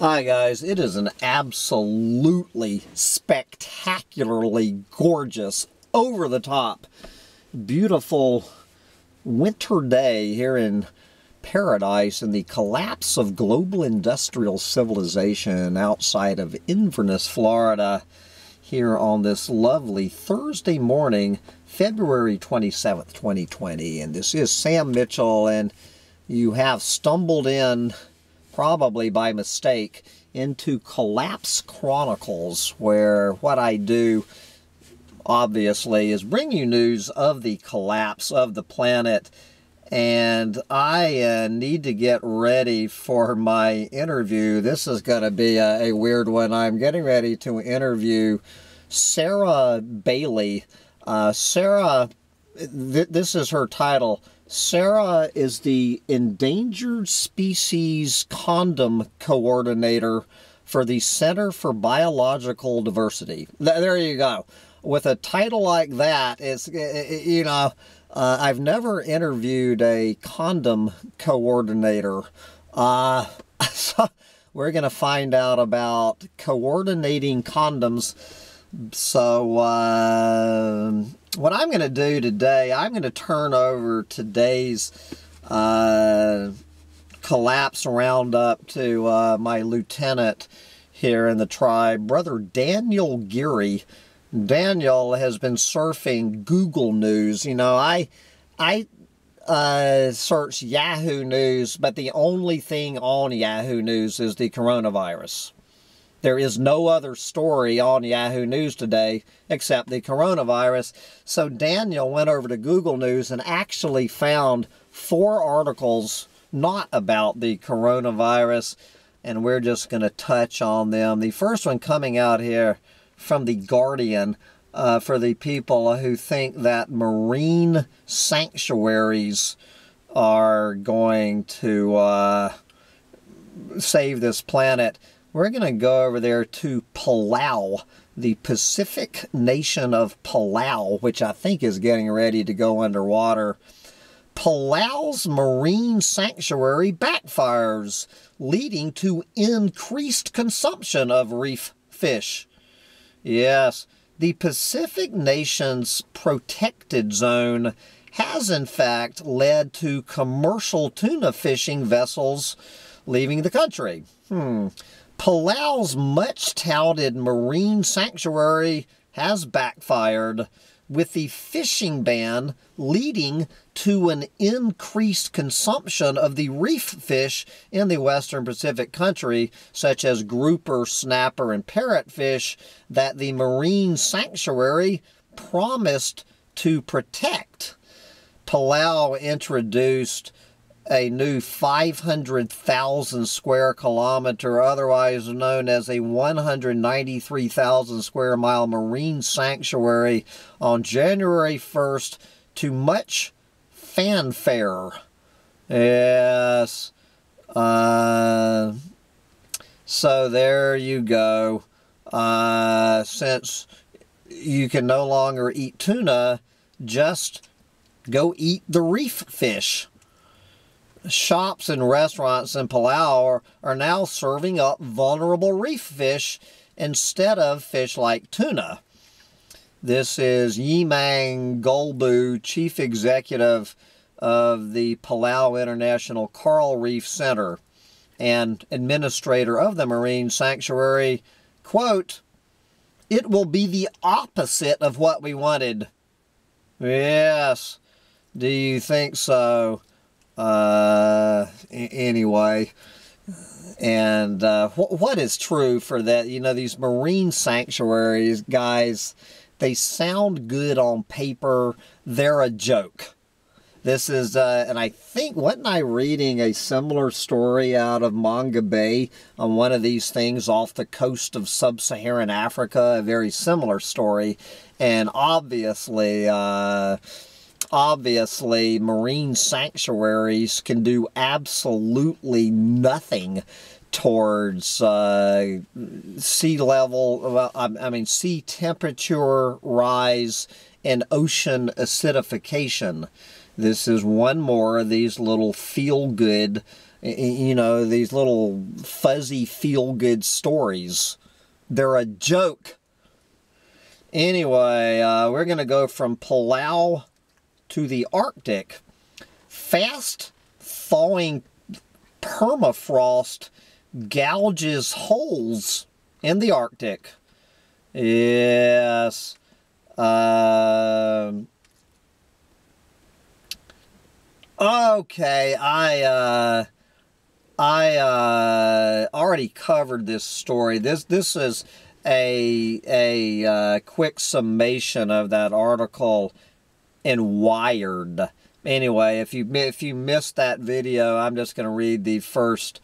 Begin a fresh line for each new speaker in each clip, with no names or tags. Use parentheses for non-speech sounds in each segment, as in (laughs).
Hi guys, it is an absolutely spectacularly gorgeous, over the top, beautiful winter day here in paradise in the collapse of global industrial civilization outside of Inverness, Florida, here on this lovely Thursday morning, February 27th, 2020. And this is Sam Mitchell, and you have stumbled in probably by mistake, into Collapse Chronicles, where what I do, obviously, is bring you news of the collapse of the planet. And I uh, need to get ready for my interview. This is going to be a, a weird one. I'm getting ready to interview Sarah Bailey. Uh, Sarah, th this is her title Sarah is the Endangered Species Condom Coordinator for the Center for Biological Diversity. There you go. With a title like that, it's, you know, uh, I've never interviewed a condom coordinator. Uh, (laughs) so we're going to find out about coordinating condoms. So, uh, what I'm going to do today, I'm going to turn over today's uh, collapse roundup to uh, my lieutenant here in the tribe, Brother Daniel Geery. Daniel has been surfing Google News. You know, I, I uh, search Yahoo News, but the only thing on Yahoo News is the coronavirus. There is no other story on Yahoo News today except the coronavirus. So Daniel went over to Google News and actually found four articles not about the coronavirus, and we're just going to touch on them. The first one coming out here from The Guardian uh, for the people who think that marine sanctuaries are going to uh, save this planet. We're going to go over there to Palau, the Pacific nation of Palau, which I think is getting ready to go underwater. Palau's marine sanctuary backfires, leading to increased consumption of reef fish. Yes, the Pacific nation's protected zone has in fact led to commercial tuna fishing vessels leaving the country. Hmm. Palau's much touted marine sanctuary has backfired, with the fishing ban leading to an increased consumption of the reef fish in the western Pacific country, such as grouper, snapper, and parrotfish, that the marine sanctuary promised to protect. Palau introduced a new 500,000 square kilometer, otherwise known as a 193,000 square mile marine sanctuary on January 1st to much fanfare. Yes. Uh, so there you go. Uh, since you can no longer eat tuna, just go eat the reef fish shops and restaurants in Palau are, are now serving up vulnerable reef fish instead of fish like tuna. This is Yimnang Golbuu, Chief Executive of the Palau International Coral Reef Center and administrator of the Marine Sanctuary. Quote, it will be the opposite of what we wanted. Yes. Do you think so? Uh, anyway, and uh, wh what is true for that? You know, these marine sanctuaries, guys, they sound good on paper. They're a joke. This is, uh, and I think, wasn't I reading a similar story out of Manga Bay on one of these things off the coast of sub-Saharan Africa? A very similar story. And obviously, uh, obviously marine sanctuaries can do absolutely nothing towards uh, sea level, well, I mean, sea temperature rise and ocean acidification. This is one more of these little feel good you know, these little fuzzy feel good stories. They're a joke. Anyway, uh, we're going to go from Palau to the Arctic. Fast thawing permafrost gouges holes in the Arctic. Yes. Uh, okay, I uh, I uh, already covered this story. This this is a a uh, quick summation of that article in Wired. Anyway, if you if you missed that video, I'm just going to read the first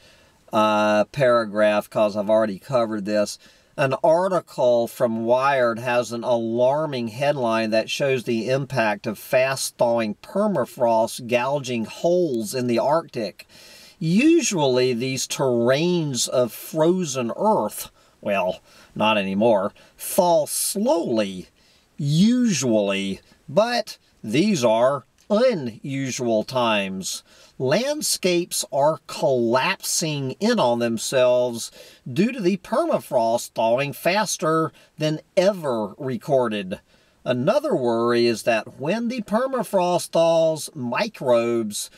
uh, paragraph because I've already covered this. An article from Wired has an alarming headline that shows the impact of fast thawing permafrost gouging holes in the Arctic. Usually, these terrains of frozen Earth, well, not anymore, fall slowly, usually, but these are unusual times. Landscapes are collapsing in on themselves due to the permafrost thawing faster than ever recorded. Another worry is that when the permafrost thaws, microbes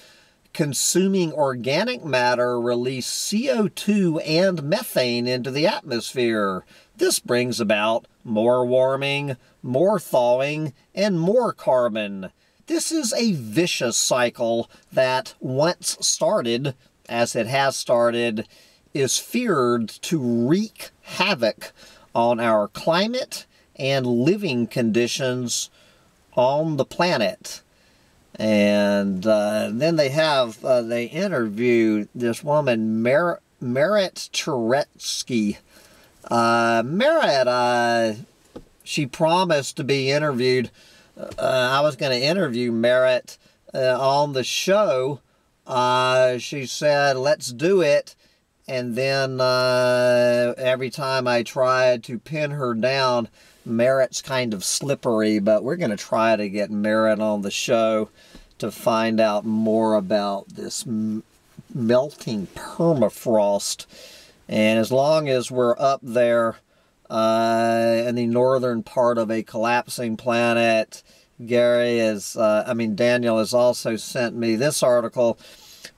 consuming organic matter release CO2 and methane into the atmosphere. This brings about more warming, more thawing, and more carbon. This is a vicious cycle that, once started, as it has started, is feared to wreak havoc on our climate and living conditions on the planet. And uh, then they have, uh, they interview this woman, Mer- Merritt Turetsky. Uh, Merritt, uh, she promised to be interviewed. Uh, I was going to interview Merritt uh, on the show. She said, let's do it. And then uh, every time I tried to pin her down, Merritt's kind of slippery, but we're going to try to get Merit on the show to find out more about this melting permafrost. And as long as we're up there uh, in the northern part of a collapsing planet, Geery is, uh, I mean, Daniel has also sent me this article.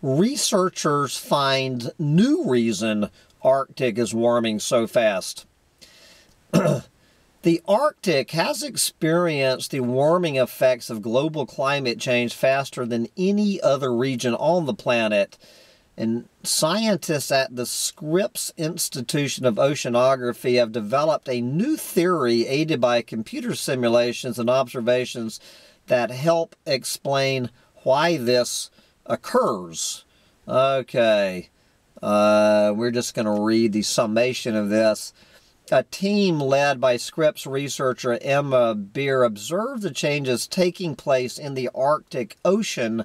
Researchers find new reason Arctic is warming so fast. (clears throat) The Arctic has experienced the warming effects of global climate change faster than any other region on the planet. And scientists at the Scripps Institution of Oceanography have developed a new theory aided by computer simulations and observations that help explain why this occurs. Okay, uh, we're just going to read the summation of this. A team led by Scripps researcher Emma Beer observed the changes taking place in the Arctic Ocean,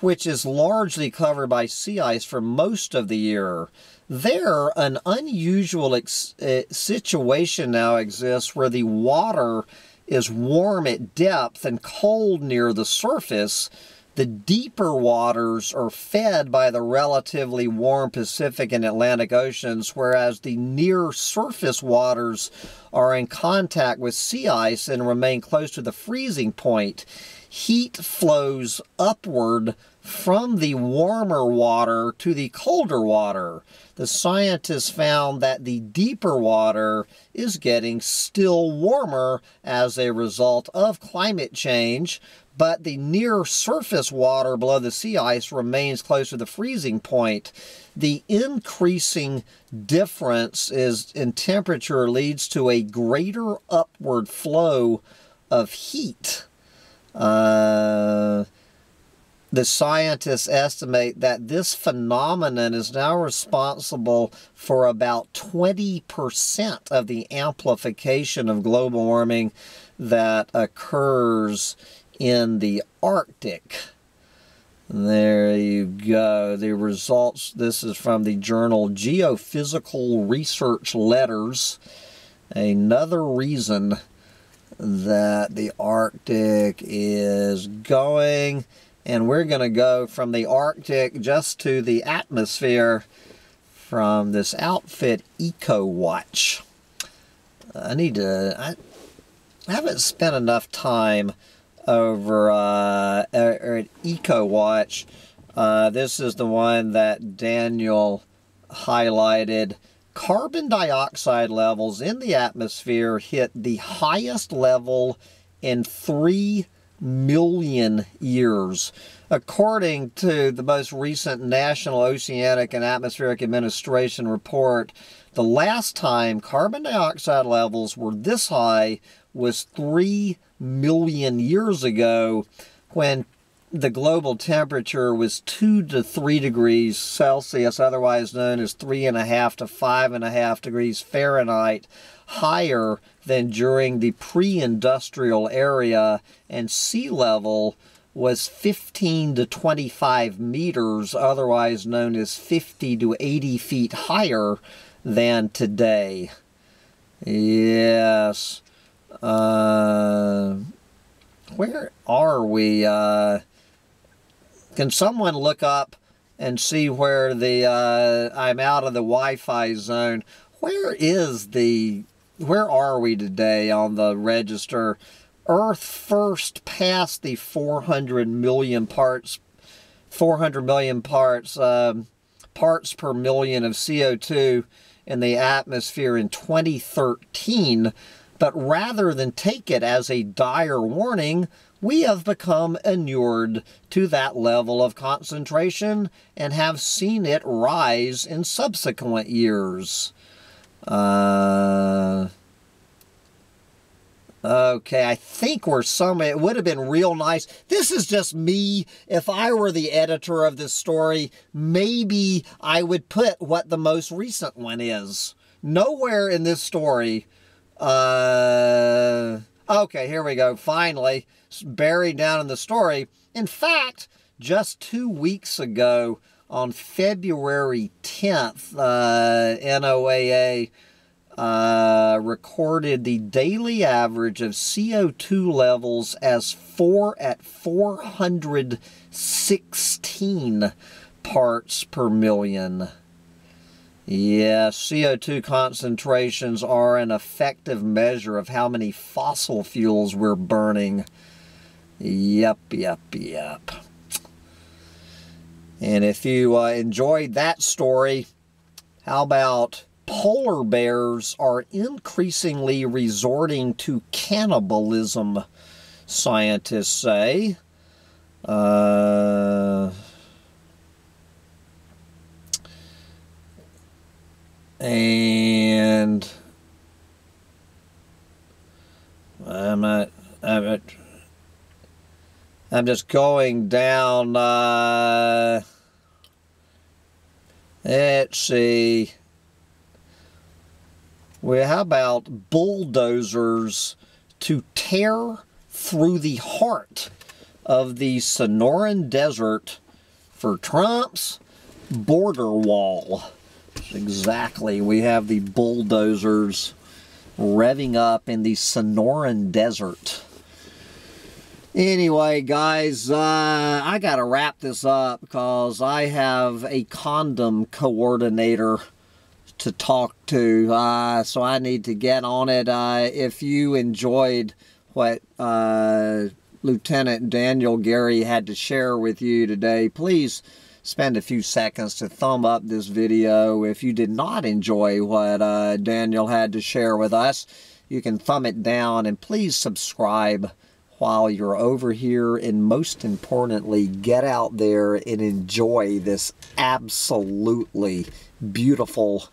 which is largely covered by sea ice for most of the year. There, an unusual uh, situation now exists where the water is warm at depth and cold near the surface, the deeper waters are fed by the relatively warm Pacific and Atlantic Oceans, whereas the near surface waters are in contact with sea ice and remain close to the freezing point. Heat flows upward from the warmer water to the colder water. The scientists found that the deeper water is getting still warmer as a result of climate change, but the near surface water below the sea ice remains close to the freezing point. The increasing difference is in temperature leads to a greater upward flow of heat. Uh, the scientists estimate that this phenomenon is now responsible for about 20% of the amplification of global warming that occurs in the Arctic. There you go. The results, this is from the journal Geophysical Research Letters. Another reason that the Arctic is going And we're going to go from the Arctic just to the atmosphere from this outfit Eco Watch. I need to, I, I haven't spent enough time over uh, at Eco Watch. Uh, this is the one that Daniel highlighted. Carbon dioxide levels in the atmosphere hit the highest level in three million years. According to the most recent National Oceanic and Atmospheric Administration report, the last time carbon dioxide levels were this high was 3 million years ago when the global temperature was 2 to 3 degrees Celsius, otherwise known as 3.5 to 5.5 degrees Fahrenheit, higher than during the pre-industrial area, and sea level was 15 to 25 meters, otherwise known as 50 to 80 feet higher than today. Yes. Uh, where are we? Uh, can someone look up and see where the uh, I'm out of the Wi-Fi zone? Where is the where are we today on the register? Earth first passed the 400 million parts 400 million parts um, parts per million of CO2 in the atmosphere in 2013 but rather than take it as a dire warning we have become inured to that level of concentration and have seen it rise in subsequent years. Uh, okay, I think we're some. It would have been real nice. This is just me. If I were the editor of this story, maybe I would put what the most recent one is. Nowhere in this story. Uh, Okay, here we go. Finally, buried down in the story. In fact, just two weeks ago, on February 10th, uh, NOAA uh, recorded the daily average of CO2 levels as 4 at 416 parts per million. Yes, CO2 concentrations are an effective measure of how many fossil fuels we're burning. Yep, yep, yep. And if you uh, enjoyed that story, how about polar bears are increasingly resorting to cannibalism, scientists say. Uh, and I'm not, I'm, not, I'm just going down, uh, let's see, well, how about bulldozers to tear through the heart of the Sonoran Desert for Trump's border wall? Exactly. We have the bulldozers revving up in the Sonoran Desert. Anyway, guys, uh, I got to wrap this up because I have a condom coordinator to talk to, uh, so I need to get on it. Uh, if you enjoyed what uh, Lieutenant Daniel Geery had to share with you today, please spend a few seconds to thumb up this video. If you did not enjoy what uh, Daniel had to share with us, you can thumb it down and please subscribe while you're over here and most importantly get out there and enjoy this absolutely beautiful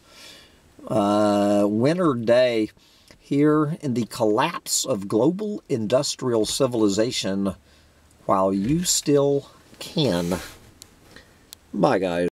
uh, winter day here in the collapse of global industrial civilization while you still can. Bye, guys.